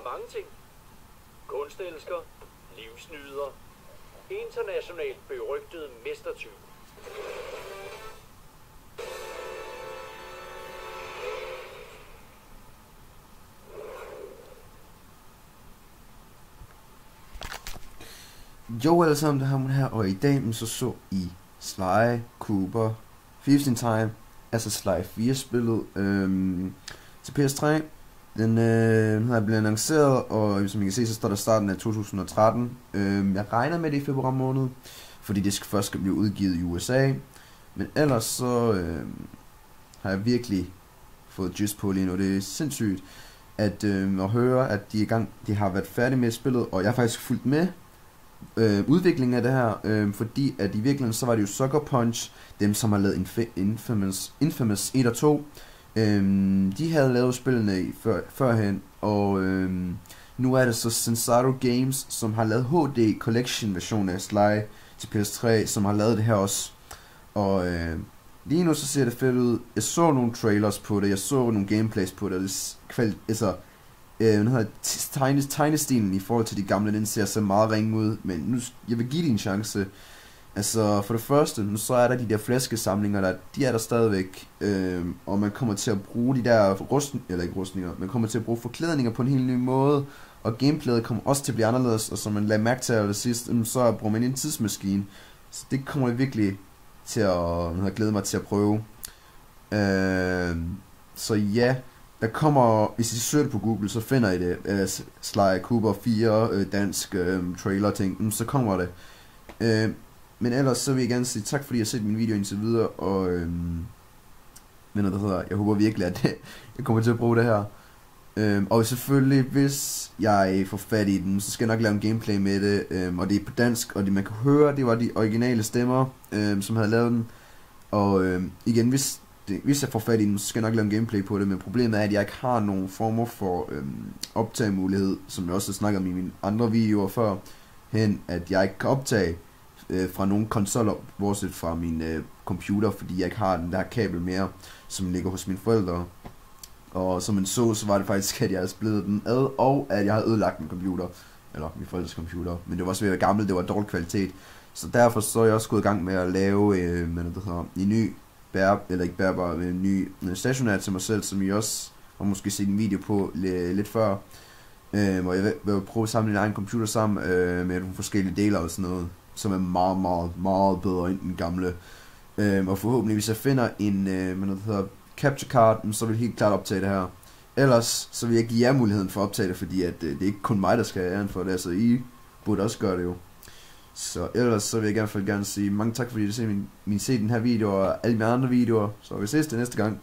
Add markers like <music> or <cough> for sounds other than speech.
mange ting. Kunstelsker, livsnyder, internationalt berygtet mestertyv. Jo alle sammen, det har man her, og i dag så så I Sly Cooper 15 Time, altså Sly 4 spillet øhm, til PS3. Den, øh, den er blevet annonceret, og som I kan se, så står der starten af 2013. Øh, jeg regner med det i februar måned, fordi det skal først skal blive udgivet i USA. Men ellers så øh, har jeg virkelig fået juice på lige nu. Det er sindssygt at, øh, at høre, at de, er gang, de har været færdige med spillet, og jeg har faktisk fulgt med øh, udviklingen af det her, øh, fordi at i virkeligheden så var det jo Sucker Punch, dem som har lavet Inf- Infamous, Infamous 1 og 2, øh, de havde lavet spillene i før, førhen, og øhm, nu er det så Sensaro Games, som har lavet HD Collection version af Sly til PS3, som har lavet det her også, og øh, lige nu så ser det fedt ud, jeg så nogle trailers på det, jeg så nogle gameplays på det, og det kval- altså, øh, hvad hedder, tegne, tegnestilen i forhold til de gamle, den ser så meget ringe ud, men nu, jeg vil give det en chance. Altså, for det første, så er der de der flaskesamlinger, der, de er der stadigvæk, øh, og man kommer til at bruge de der rustn eller ikke rustninger, man kommer til at bruge forklædninger på en helt ny måde, og gameplayet kommer også til at blive anderledes, og som man lagde mærke til det sidst, så bruger man en tidsmaskine, så det kommer jeg virkelig til at, jeg glæde mig til at prøve. Øh, så ja, der kommer, hvis I søger på Google, så finder I det, Øh, Sly Cooper 4, øh, dansk øh, trailer ting, mm, så kommer det. Øh, men ellers så vil jeg gerne sige tak, fordi I har set min video indtil videre, og øhm, men der hedder, jeg håber virkelig, at <laughs> jeg kommer til at bruge det her. Øhm, og selvfølgelig, hvis jeg får fat i den, så skal jeg nok lave en gameplay med det, øhm, og det er på dansk, og det man kan høre, det var de originale stemmer, øhm, som havde lavet den. Og øhm, igen, hvis det, hvis jeg får fat i den, så skal jeg nok lave en gameplay på det, men problemet er, at jeg ikke har nogen former for øhm, optagemulighed, som jeg også har snakket om i mine andre videoer før, hen, at jeg ikke kan optage øh, fra nogle konsoller, bortset fra min øh, computer, fordi jeg ikke har den der kabel mere, som ligger hos mine forældre. Og som en så, så var det faktisk, at jeg havde splittet den ad, og at jeg havde ødelagt min computer, eller min forældres computer, men det var også ved at være gammel, det var dårlig kvalitet. Så derfor så er jeg også gået i gang med at lave øh, hvad det hedder, en ny bær, eller ikke bærbar, men en ny øh, stationær til mig selv, som I også har måske set en video på lidt før, øh, hvor jeg vil, vil prøve at samle en egen computer sammen øh, med nogle forskellige dele og sådan noget, som er meget, meget, meget bedre end den gamle. Øhm, og forhåbentlig, hvis jeg finder en, øh, hvad der hedder, capture card, så vil jeg helt klart optage det her. Ellers, så vil jeg give jer muligheden for at optage det, fordi at, øh, det er ikke kun mig, der skal have æren for det, så I burde også gøre det jo. Så ellers så vil jeg i hvert fald gerne sige mange tak fordi I har set min, min se den her video og alle mine andre videoer. Så vi ses det næste gang.